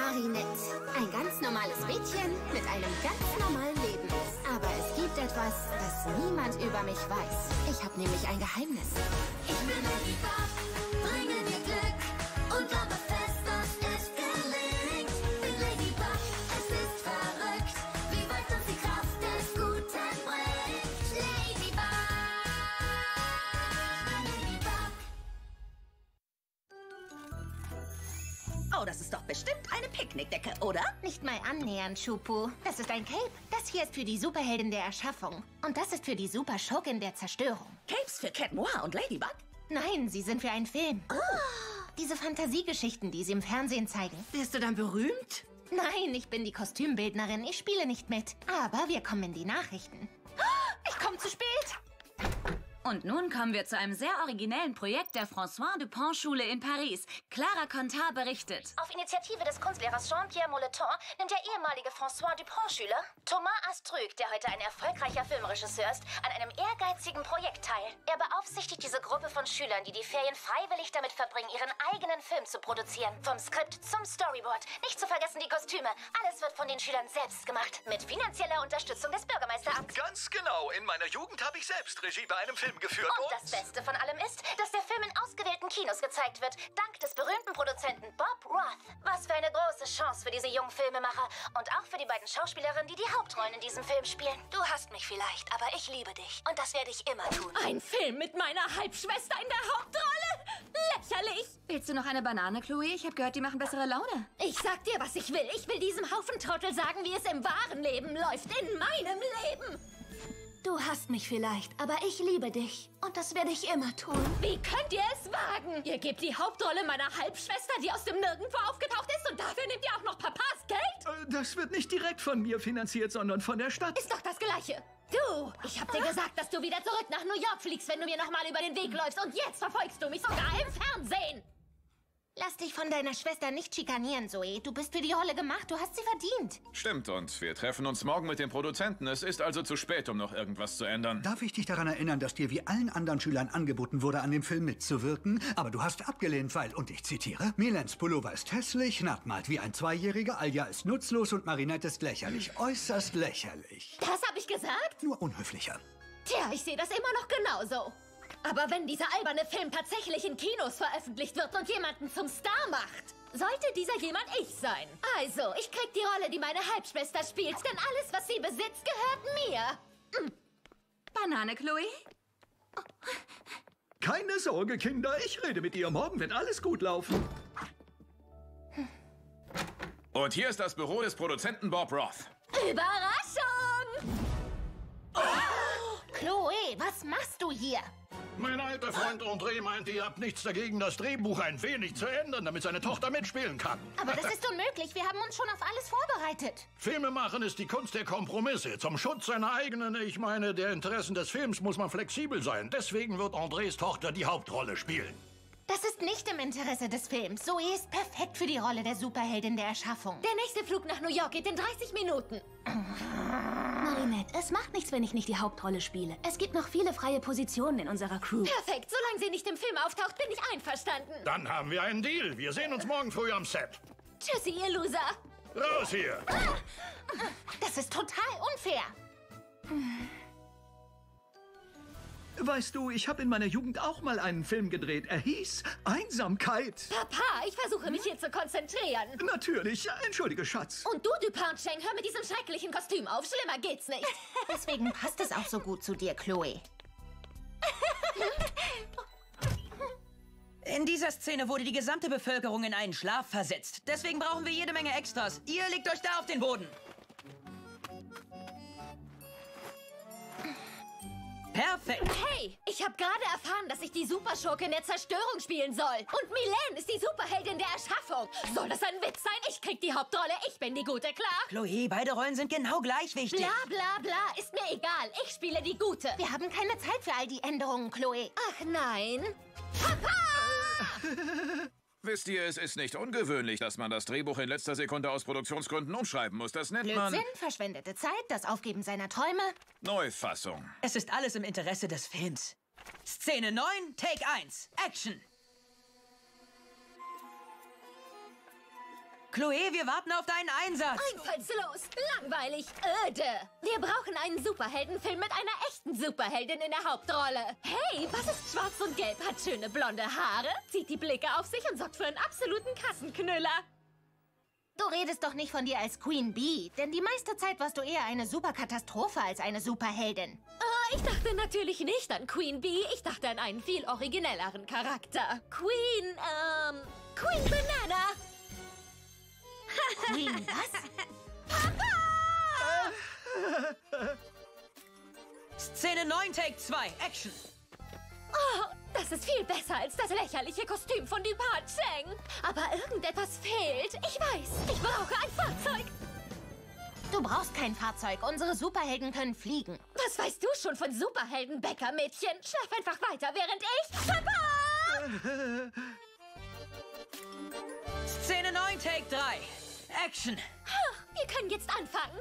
Marinette. Ein ganz normales Mädchen mit einem ganz normalen Leben. Aber es gibt etwas, das niemand über mich weiß. Ich habe nämlich ein Geheimnis. Ich bin Ladybug, bringe Oh, das ist doch bestimmt eine Picknickdecke, oder? Nicht mal annähernd, Schupu. Das ist ein Cape. Das hier ist für die Superheldin der Erschaffung. Und das ist für die Superschurkin der Zerstörung. Capes für Cat Noir und Ladybug? Nein, sie sind für einen Film. Diese Fantasiegeschichten, die sie im Fernsehen zeigen. Wirst du dann berühmt? Nein, ich bin die Kostümbildnerin. Ich spiele nicht mit. Aber wir kommen in die Nachrichten. Ich komme zu spät. Und nun kommen wir zu einem sehr originellen Projekt der François Dupont Schule in Paris. Clara Contard berichtet. Auf Initiative des Kunstlehrers Jean-Pierre Moleton nimmt der ehemalige François Dupont-Schüler Thomas Astrüg, der heute ein erfolgreicher Filmregisseur ist, an einem ehrgeizigen Projekt teil. Er beaufsichtigt diese Gruppe von Schülern, die die Ferien freiwillig damit verbringen, ihren eigenen Film zu produzieren. Vom Skript zum Storyboard. Nicht zu vergessen die Kostüme. Alles wird von den Schülern selbst gemacht. Mit finanzieller Unterstützung des Bürgermeisteramts. Ganz genau. In meiner Jugend habe ich selbst Regie bei einem Film geführt. Und das Beste von allem ist, dass der Film in ausgewählten Kinos gezeigt wird, dank des berühmten Produzenten Bob Roth. Was für eine große Chance für diese jungen Filmemacher und auch für die beiden Schauspielerinnen, die die Hauptrollen in diesem Film spielen. Du hast mich vielleicht, aber ich liebe dich und das werde ich immer tun. Ein Film mit meiner Halbschwester in der Hauptrolle? Lächerlich! Willst du noch eine Banane, Chloe? Ich habe gehört, die machen bessere Laune. Ich sag dir, was ich will. Ich will diesem Haufen Trottel sagen, wie es im wahren Leben läuft. In meinem Leben. Du hast mich vielleicht, aber ich liebe dich und das werde ich immer tun. Wie könnt ihr es wagen? Ihr gebt die Hauptrolle meiner Halbschwester, die aus dem Nirgendwo aufgetaucht ist, und dafür nehmt ihr auch noch Papas Geld? Äh, Das wird nicht direkt von mir finanziert, sondern von der Stadt. Ist doch das Gleiche. Du, ich hab dir gesagt, dass du wieder zurück nach New York fliegst, wenn du mir nochmal über den Weg läufst. Und jetzt verfolgst du mich sogar im Fernsehen. Lass dich von deiner Schwester nicht schikanieren, Zoe. Du bist für die Rolle gemacht. Du hast sie verdient. Stimmt, und wir treffen uns morgen mit dem Produzenten. Es ist also zu spät, um noch irgendwas zu ändern. Darf ich dich daran erinnern, dass dir wie allen anderen Schülern angeboten wurde, an dem Film mitzuwirken? Aber du hast abgelehnt, weil, und ich zitiere, Milens Pullover ist hässlich, Nat malt wie ein Zweijähriger, Alja ist nutzlos und Marinette ist lächerlich. Äußerst lächerlich. Das hab ich gesagt? Nur unhöflicher. Tja, ich sehe das immer noch genauso. Aber wenn dieser alberne Film tatsächlich in Kinos veröffentlicht wird und jemanden zum Star macht, sollte dieser jemand ich sein. Also, ich krieg die Rolle, die meine Halbschwester spielt, denn alles, was sie besitzt, gehört mir. Banane, Chloe? Keine Sorge, Kinder. Ich rede mit ihr. Morgen wird alles gut laufen. Und hier ist das Büro des Produzenten Bob Roth. Überraschung! Chloe, was machst du hier? Mein alter Freund André meinte, ihr habt nichts dagegen, das Drehbuch ein wenig zu ändern, damit seine Tochter mitspielen kann. Aber das ist unmöglich. Wir haben uns schon auf alles vorbereitet. Filme machen ist die Kunst der Kompromisse. Zum Schutz seiner eigenen, ich meine, der Interessen des Films muss man flexibel sein. Deswegen wird Andrés Tochter die Hauptrolle spielen. Das ist nicht im Interesse des Films. Zoe ist perfekt für die Rolle der Superheldin der Erschaffung. Der nächste Flug nach New York geht in 30 Minuten. Marinette, es macht nichts, wenn ich nicht die Hauptrolle spiele. Es gibt noch viele freie Positionen in unserer Crew. Perfekt, solange sie nicht im Film auftaucht, bin ich einverstanden. Dann haben wir einen Deal. Wir sehen uns morgen früh am Set. Tschüssi, ihr Loser. Raus hier! Das ist total unfair. Weißt du, ich habe in meiner Jugend auch mal einen Film gedreht. Er hieß Einsamkeit. Papa, ich versuche mich hier zu konzentrieren. Natürlich. Entschuldige, Schatz. Und du, Dupin Cheng, hör mit diesem schrecklichen Kostüm auf. Schlimmer geht's nicht. Deswegen passt es auch so gut zu dir, Chloe. In dieser Szene wurde die gesamte Bevölkerung in einen Schlaf versetzt. Deswegen brauchen wir jede Menge Extras. Ihr legt euch da auf den Boden. Perfekt. Hey, ich habe gerade erfahren, dass ich die Superschurkin der Zerstörung spielen soll. Und Milan ist die Superheldin der Erschaffung. Soll das ein Witz sein? Ich krieg die Hauptrolle, ich bin die Gute, klar? Chloe, beide Rollen sind genau gleich wichtig. Bla bla bla, ist mir egal. Ich spiele die Gute. Wir haben keine Zeit für all die Änderungen, Chloe. Ach nein. Wisst ihr, es ist nicht ungewöhnlich, dass man das Drehbuch in letzter Sekunde aus Produktionsgründen umschreiben muss. Das nennt man Blödsinn, verschwendete Zeit, das Aufgeben seiner Träume. Neufassung. Es ist alles im Interesse des Films. Szene 9, Take 1, Action. Chloe, wir warten auf deinen Einsatz. Einfallslos, langweilig, öde. Wir brauchen einen Superheldenfilm mit einer echten Superheldin in der Hauptrolle. Hey, was ist schwarz und gelb, hat schöne blonde Haare, zieht die Blicke auf sich und sorgt für einen absoluten Kassenknüller. Du redest doch nicht von dir als Queen Bee, denn die meiste Zeit warst du eher eine Superkatastrophe als eine Superheldin. Ah, ich dachte natürlich nicht an Queen Bee, ich dachte an einen viel originelleren Charakter. Queen, ähm, Queen Banana. Queen was? Szene 9, Take 2, Action. Oh, das ist viel besser als das lächerliche Kostüm von Dupont Cheng. Aber irgendetwas fehlt. Ich weiß, ich brauche ein Fahrzeug. Du brauchst kein Fahrzeug. Unsere Superhelden können fliegen. Was weißt du schon von Superhelden, Bäckermädchen? Schlaf einfach weiter, während ich... Papa! Szene 9, Take 3, Action. Wir können jetzt anfangen.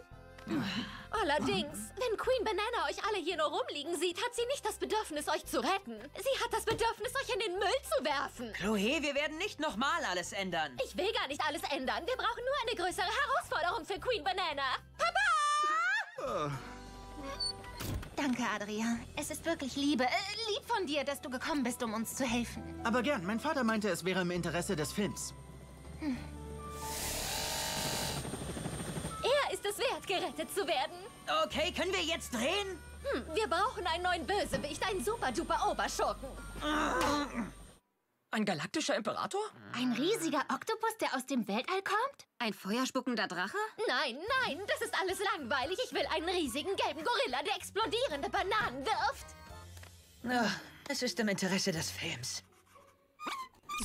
Allerdings, wenn Queen Banana euch alle hier nur rumliegen sieht, hat sie nicht das Bedürfnis, euch zu retten. Sie hat das Bedürfnis, euch in den Müll zu werfen. Chloe, wir werden nicht nochmal alles ändern. Ich will gar nicht alles ändern. Wir brauchen nur eine größere Herausforderung für Queen Banana. Papa! Danke, Adria. Es ist wirklich Liebe, äh, lieb von dir, dass du gekommen bist, um uns zu helfen. Aber gern, mein Vater meinte, es wäre im Interesse des Films. Er wert, gerettet zu werden. Okay, können wir jetzt drehen? Hm, wir brauchen einen neuen Bösewicht, einen super-duper Oberschurken. Ein galaktischer Imperator? Ein riesiger Oktopus, der aus dem Weltall kommt? Ein feuerspuckender Drache? Nein, nein, das ist alles langweilig. Ich will einen riesigen gelben Gorilla, der explodierende Bananen wirft. Ah, Es ist im Interesse des Films.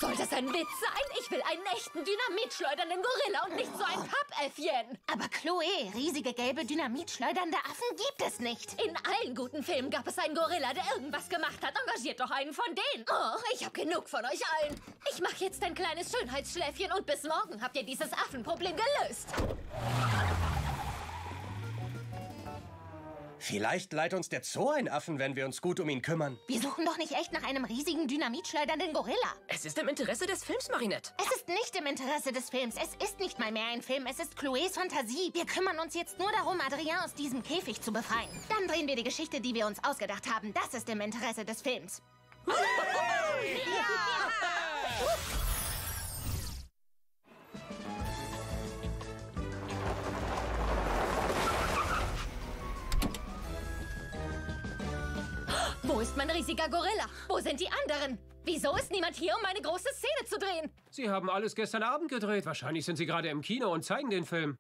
Soll das ein Witz sein? Ich will einen echten dynamitschleudernden Gorilla und nicht so ein Pappäffchen. Aber Chloe, riesige gelbe Dynamitschleudernde Affen gibt es nicht. In allen guten Filmen gab es einen Gorilla, der irgendwas gemacht hat. Engagiert doch einen von denen. Oh, ich habe genug von euch allen. Ich mache jetzt ein kleines Schönheitsschläfchen und bis morgen habt ihr dieses Affenproblem gelöst. Vielleicht leiht uns der Zoo einen Affen, wenn wir uns gut um ihn kümmern. Wir suchen doch nicht echt nach einem riesigen dynamitschleudernden Gorilla. Es ist im Interesse des Films, Marinette. Es ist nicht im Interesse des Films. Es ist nicht mal mehr ein Film. Es ist Chloes Fantasie. Wir kümmern uns jetzt nur darum, Adrien aus diesem Käfig zu befreien. Dann drehen wir die Geschichte, die wir uns ausgedacht haben. Das ist im Interesse des Films. Wo ist mein riesiger Gorilla? Wo sind die anderen? Wieso ist niemand hier, um meine große Szene zu drehen? Sie haben alles gestern Abend gedreht. Wahrscheinlich sind Sie gerade im Kino und zeigen den Film.